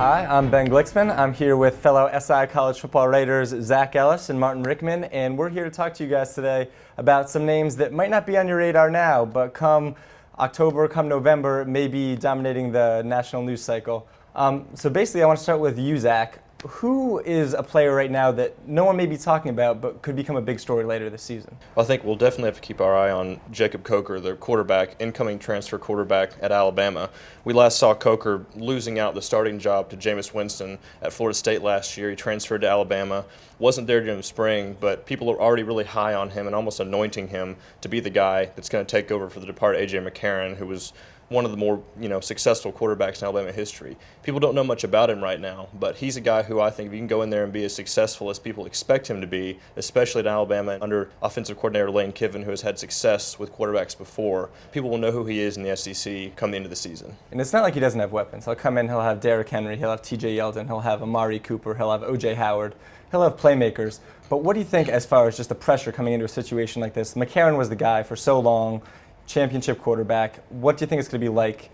Hi, I'm Ben Glicksman. I'm here with fellow SI College football writers Zac Ellis and Martin Rickman, and we're here to talk to you guys today about some names that might not be on your radar now, but come October, come November, may be dominating the national news cycle. Um, so basically, I want to start with you, Zac who is a player right now that no one may be talking about but could become a big story later this season? Well, I think we'll definitely have to keep our eye on Jacob Coker, the quarterback, incoming transfer quarterback at Alabama. We last saw Coker losing out the starting job to Jameis Winston at Florida State last year. He transferred to Alabama, wasn't there during the spring, but people are already really high on him and almost anointing him to be the guy that's going to take over for the departed A.J. McCarron, who was one of the more you know successful quarterbacks in Alabama history. People don't know much about him right now, but he's a guy who I think if you can go in there and be as successful as people expect him to be, especially at Alabama under offensive coordinator Lane Kiffin, who has had success with quarterbacks before, people will know who he is in the SEC come the end of the season. And it's not like he doesn't have weapons. He'll come in, he'll have Derrick Henry, he'll have T.J. Yeldon, he'll have Amari Cooper, he'll have O.J. Howard, he'll have playmakers. But what do you think as far as just the pressure coming into a situation like this? McCarron was the guy for so long championship quarterback. What do you think it's going to be like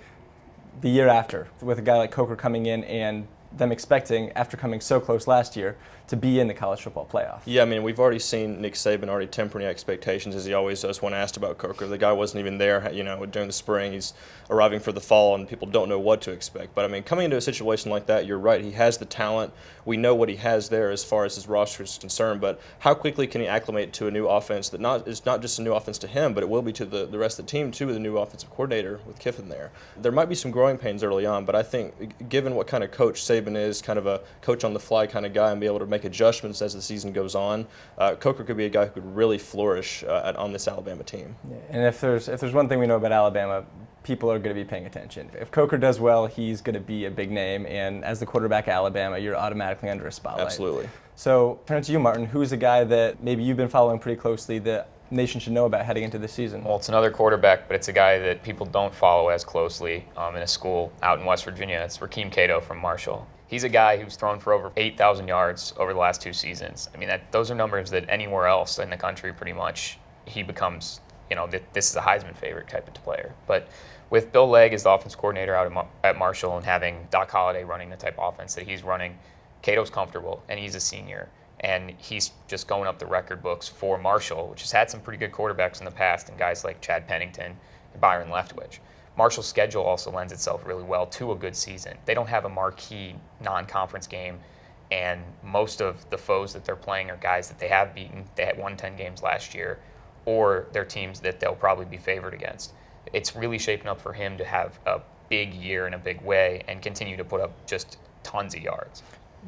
the year after with a guy like Coker coming in and them expecting, after coming so close last year, to be in the college football playoff. Yeah, I mean, we've already seen Nick Saban already tempering expectations as he always does when asked about Coker. The guy wasn't even there, you know, during the spring. He's arriving for the fall, and people don't know what to expect. But I mean, coming into a situation like that, you're right. He has the talent. We know what he has there as far as his roster is concerned. But how quickly can he acclimate to a new offense that not is not just a new offense to him, but it will be to the, the rest of the team too, with a new offensive coordinator with Kiffin there. There might be some growing pains early on, but I think given what kind of coach Saban is, kind of a coach on the fly kind of guy, and be able to make adjustments as the season goes on, uh, Coker could be a guy who could really flourish uh, at, on this Alabama team. Yeah, and if there's if there's one thing we know about Alabama, people are going to be paying attention. If Coker does well, he's going to be a big name, and as the quarterback at Alabama, you're automatically under a spotlight. Absolutely. So, turn it to you, Martin. Who's a guy that maybe you've been following pretty closely that nation should know about heading into this season? Well, it's another quarterback, but it's a guy that people don't follow as closely um, in a school out in West Virginia. It's Rakeem Cato from Marshall. He's a guy who's thrown for over 8,000 yards over the last two seasons. I mean, that, those are numbers that anywhere else in the country, pretty much, he becomes, you know, this is a Heisman favorite type of player. But with Bill Legg as the offense coordinator out at Marshall and having Doc Holliday running the type of offense that he's running, Cato's comfortable, and he's a senior. And he's just going up the record books for Marshall, which has had some pretty good quarterbacks in the past, and guys like Chad Pennington and Byron Leftwich. Marshall's schedule also lends itself really well to a good season. They don't have a marquee non-conference game, and most of the foes that they're playing are guys that they have beaten. They had won 10 games last year, or they're teams that they'll probably be favored against. It's really shaping up for him to have a big year in a big way and continue to put up just tons of yards.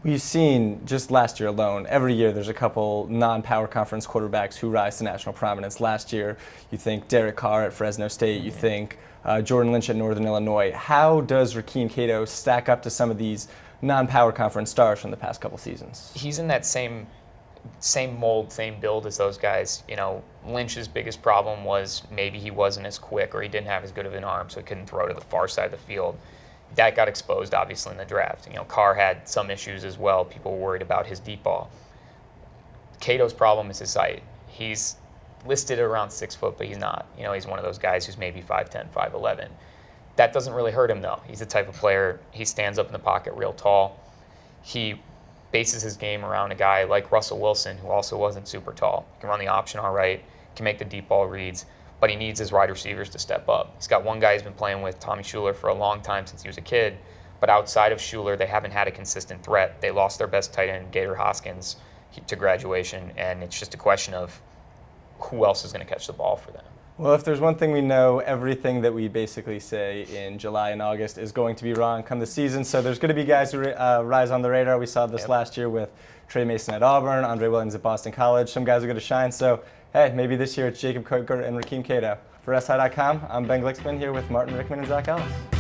We've seen just last year alone, every year there's a couple non power conference quarterbacks who rise to national prominence. Last year, you think Derek Carr at Fresno State, you think uh, Jordan Lynch at Northern Illinois. How does Rakeem Cato stack up to some of these non-power conference stars from the past couple seasons? He's in that same same mold, same build as those guys. You know, Lynch's biggest problem was maybe he wasn't as quick or he didn't have as good of an arm, so he couldn't throw to the far side of the field. That got exposed, obviously, in the draft. You know, Carr had some issues as well. People were worried about his deep ball. Cato's problem is his height. He's listed around six foot, but he's not. You know, he's one of those guys who's maybe 5'10", 5'11". That doesn't really hurt him though. He's the type of player he stands up in the pocket real tall. He bases his game around a guy like Russell Wilson, who also wasn't super tall. He can run the option all right, can make the deep ball reads, but he needs his wide receivers to step up. He's got one guy he's been playing with, Tommy Shuler, for a long time since he was a kid. But outside of Shuler, they haven't had a consistent threat. They lost their best tight end, Gator Hoskins, to graduation, and it's just a question of who else is going to catch the ball for them? Well, if there's one thing we know, everything that we basically say in July and August is going to be wrong come the season. So there's going to be guys who uh, rise on the radar. We saw this yep. last year with Tre Mason at Auburn, Andre Williams at Boston College. Some guys are going to shine. So, hey, maybe this year it's Jacob Coker and Rakeem Cato. For SI.com, I'm Ben Glicksman here with Martin Rickman and Zac Ellis.